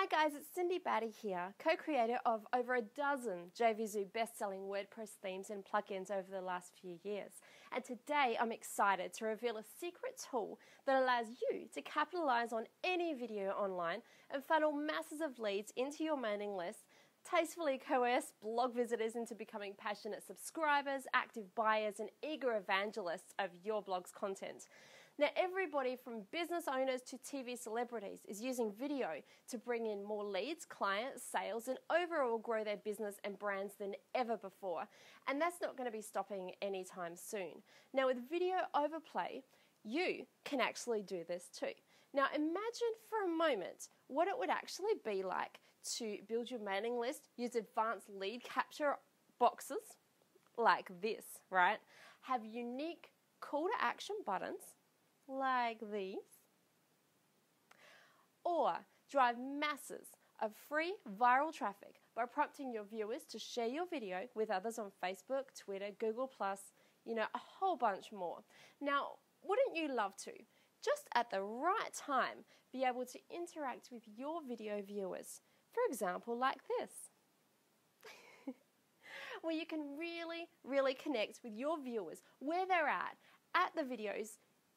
Hi guys, it's Cindy Battye here, co-creator of over a dozen JVZoo best-selling WordPress themes and plugins over the last few years. And today I'm excited to reveal a secret tool that allows you to capitalize on any video online and funnel masses of leads into your mailing list tastefully coerce blog visitors into becoming passionate subscribers, active buyers, and eager evangelists of your blog's content. Now, everybody from business owners to TV celebrities is using video to bring in more leads, clients, sales, and overall grow their business and brands than ever before. And that's not going to be stopping anytime soon. Now, with video overplay, you can actually do this too. Now, imagine for a moment what it would actually be like to build your mailing list, use advanced lead capture boxes like this, right? Have unique call to action buttons like these, or drive masses of free viral traffic by prompting your viewers to share your video with others on Facebook, Twitter, Google, Plus, you know, a whole bunch more. Now, wouldn't you love to, just at the right time, be able to interact with your video viewers? For example, like this. where you can really, really connect with your viewers where they're at, at the videos,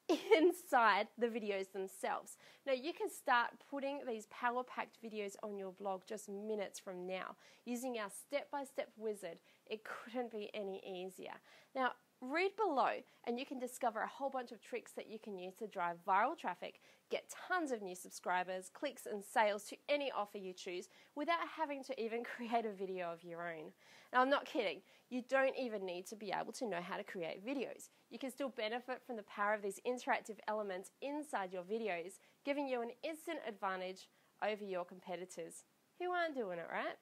inside the videos themselves. Now, you can start putting these power packed videos on your blog just minutes from now using our step by step wizard. It couldn't be any easier. Now, Read below and you can discover a whole bunch of tricks that you can use to drive viral traffic, get tons of new subscribers, clicks, and sales to any offer you choose without having to even create a video of your own. Now, I'm not kidding, you don't even need to be able to know how to create videos. You can still benefit from the power of these interactive elements inside your videos, giving you an instant advantage over your competitors who aren't doing it right.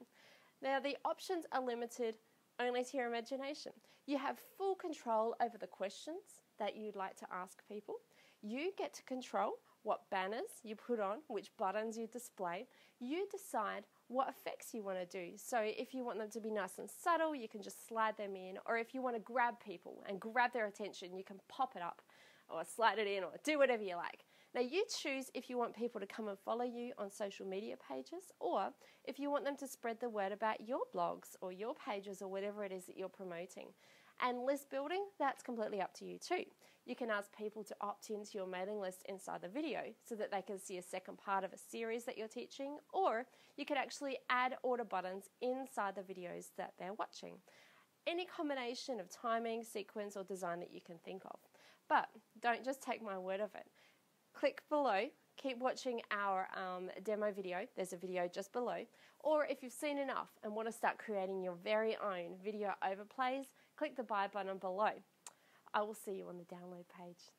Now, the options are limited only to your imagination. You have full control over the questions that you'd like to ask people. You get to control what banners you put on, which buttons you display. You decide what effects you want to do. So if you want them to be nice and subtle, you can just slide them in. Or if you want to grab people and grab their attention, you can pop it up or slide it in or do whatever you like. Now, you choose if you want people to come and follow you on social media pages or if you want them to spread the word about your blogs or your pages or whatever it is that you're promoting. And list building, that's completely up to you too. You can ask people to opt into your mailing list inside the video so that they can see a second part of a series that you're teaching, or you can actually add order buttons inside the videos that they're watching. Any combination of timing, sequence, or design that you can think of. But don't just take my word of it click below. Keep watching our um, demo video. There's a video just below. Or if you've seen enough and want to start creating your very own video overplays, click the buy button below. I will see you on the download page.